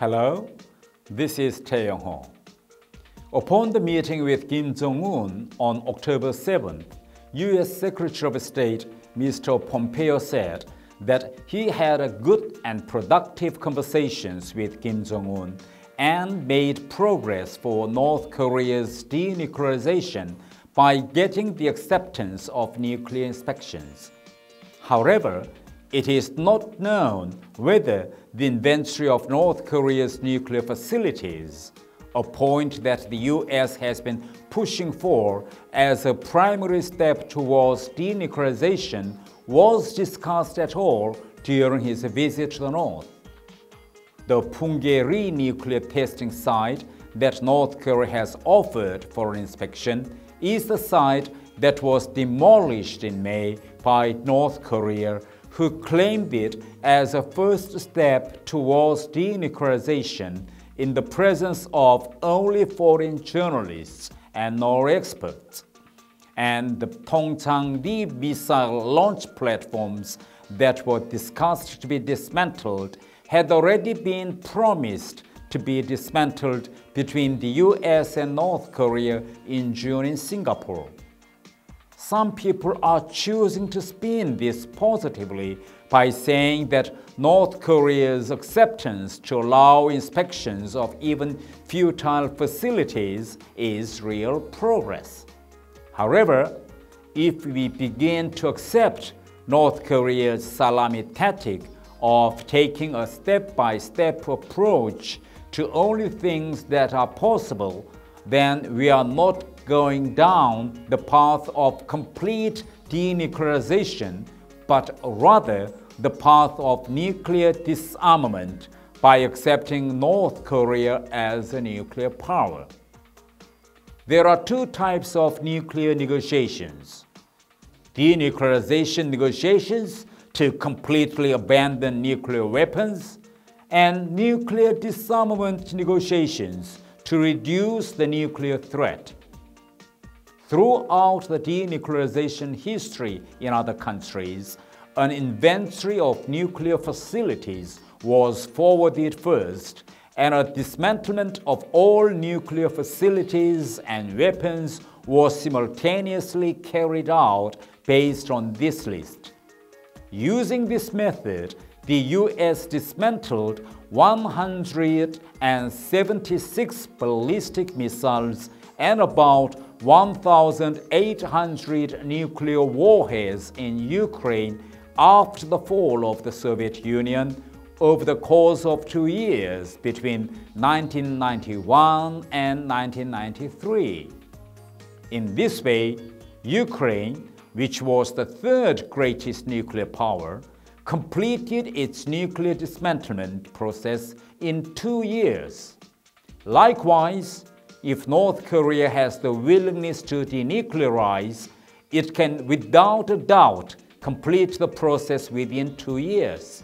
Hello, this is Thae Yong-ho. Upon the meeting with Kim Jong-un on October 7th, U.S. Secretary of State Mr. Pompeo said that he had a good and productive conversations with Kim Jong-un and made progress for North Korea's denuclearization by getting the acceptance of nuclear inspections. However, it is not known whether the inventory of North Korea's nuclear facilities, a point that the U.S. has been pushing for as a primary step towards denuclearization, was discussed at all during his visit to the North. The Punggye-ri nuclear testing site that North Korea has offered for inspection is the site that was demolished in May by North Korea who claimed it as a first step towards denuclearization in the presence of only foreign journalists and no experts. And the Tongchang-ri missile launch platforms that were discussed to be dismantled had already been promised to be dismantled between the US and North Korea in June in Singapore some people are choosing to spin this positively by saying that North Korea's acceptance to allow inspections of even futile facilities is real progress. However, if we begin to accept North Korea's salami tactic of taking a step-by-step -step approach to only things that are possible, then we are not going down the path of complete denuclearization, but rather the path of nuclear disarmament by accepting North Korea as a nuclear power. There are two types of nuclear negotiations. Denuclearization negotiations to completely abandon nuclear weapons and nuclear disarmament negotiations to reduce the nuclear threat. Throughout the denuclearization history in other countries, an inventory of nuclear facilities was forwarded first, and a dismantlement of all nuclear facilities and weapons was simultaneously carried out based on this list. Using this method, the U.S. dismantled 176 ballistic missiles and about 1,800 nuclear warheads in Ukraine after the fall of the Soviet Union over the course of two years between 1991 and 1993. In this way, Ukraine, which was the third greatest nuclear power, completed its nuclear dismantlement process in two years. Likewise, if North Korea has the willingness to denuclearize, it can without a doubt complete the process within two years.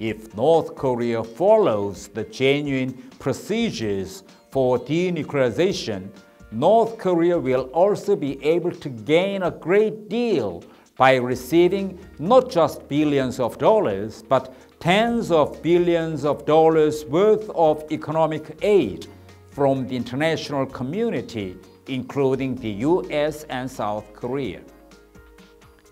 If North Korea follows the genuine procedures for denuclearization, North Korea will also be able to gain a great deal by receiving not just billions of dollars, but tens of billions of dollars worth of economic aid from the international community, including the US and South Korea.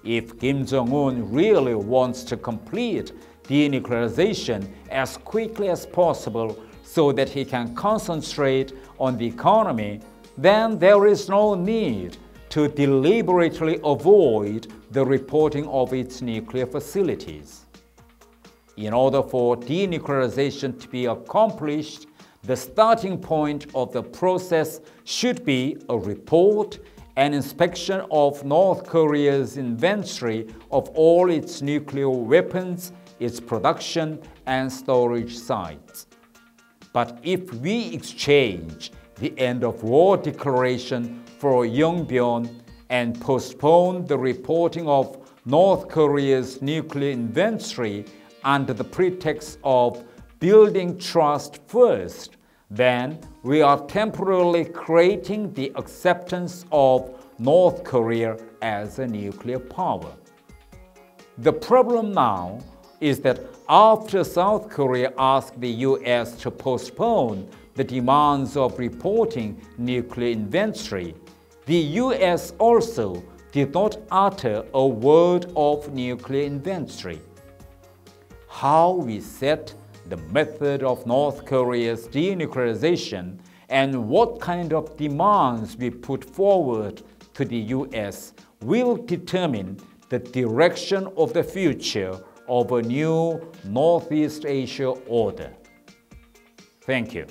If Kim Jong-un really wants to complete denuclearization as quickly as possible so that he can concentrate on the economy, then there is no need to deliberately avoid the reporting of its nuclear facilities. In order for denuclearization to be accomplished, the starting point of the process should be a report and inspection of North Korea's inventory of all its nuclear weapons, its production and storage sites. But if we exchange the end of war declaration for Yongbyon and postpone the reporting of North Korea's nuclear inventory under the pretext of building trust first, then we are temporarily creating the acceptance of North Korea as a nuclear power. The problem now is that after South Korea asked the US to postpone the demands of reporting nuclear inventory, the US also did not utter a word of nuclear inventory. How we set the method of North Korea's denuclearization and what kind of demands we put forward to the US will determine the direction of the future of a new Northeast Asia order. Thank you.